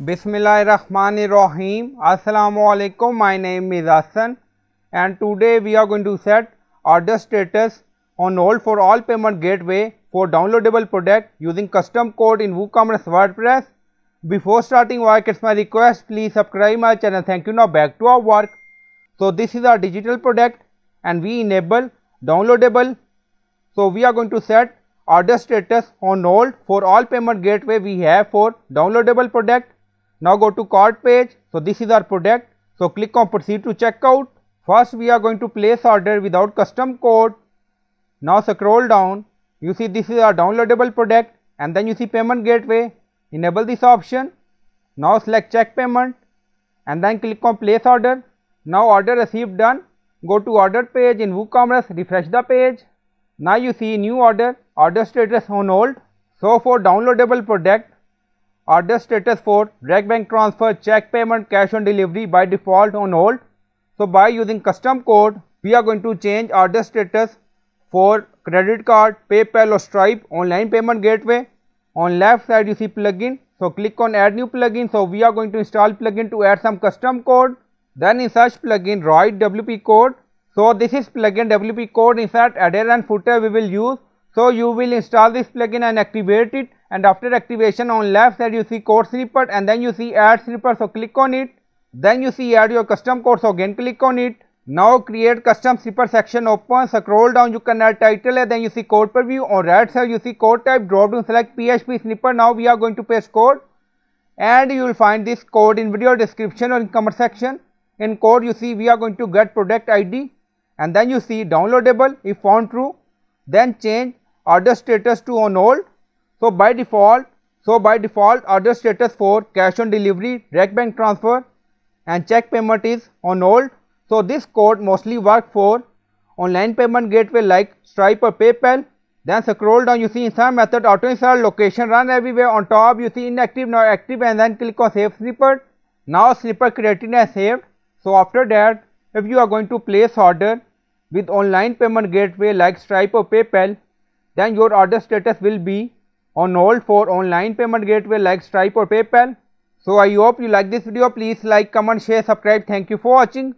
Bismillahirrahmanirrahim. Assalamu alaikum. My name is Hassan and today we are going to set order status on hold for all payment gateway for downloadable product using custom code in WooCommerce WordPress. Before starting work, it's my request please subscribe my channel. Thank you. Now back to our work. So this is our digital product and we enable downloadable. So we are going to set order status on hold for all payment gateway we have for downloadable product. Now go to cart page. So this is our product. So click on proceed to checkout. First we are going to place order without custom code. Now scroll down. You see this is our downloadable product and then you see payment gateway. Enable this option. Now select check payment and then click on place order. Now order received done. Go to order page in WooCommerce, refresh the page. Now you see new order, order status on hold. So for downloadable product, order status for direct bank transfer, check payment, cash on delivery by default on hold. So by using custom code, we are going to change order status for credit card, PayPal or Stripe online payment gateway. On left side you see plugin. So click on add new plugin. So we are going to install plugin to add some custom code. Then in search plugin write WP code. So this is plugin WP code insert header and footer we will use. So you will install this plugin and activate it and after activation on left side you see code snippet and then you see add snippet so click on it. Then you see add your custom code so again click on it. Now create custom snippet section open scroll down you can add title and then you see code preview. On right side you see code type drop down select PHP snippet. Now we are going to paste code. And you will find this code in video description or in comment section. In code you see we are going to get product id and then you see downloadable if found true. Then change order status to on hold so by default so by default order status for cash on delivery direct bank transfer and check payment is on hold. So this code mostly work for online payment gateway like stripe or paypal. Then scroll down you see insert method auto insert location run everywhere. On top you see inactive now active and then click on save snippet. Now snippet created and saved. So after that if you are going to place order with online payment gateway like stripe or paypal then your order status will be on hold for online payment gateway like stripe or paypal. So i hope you like this video. Please like comment share subscribe. Thank you for watching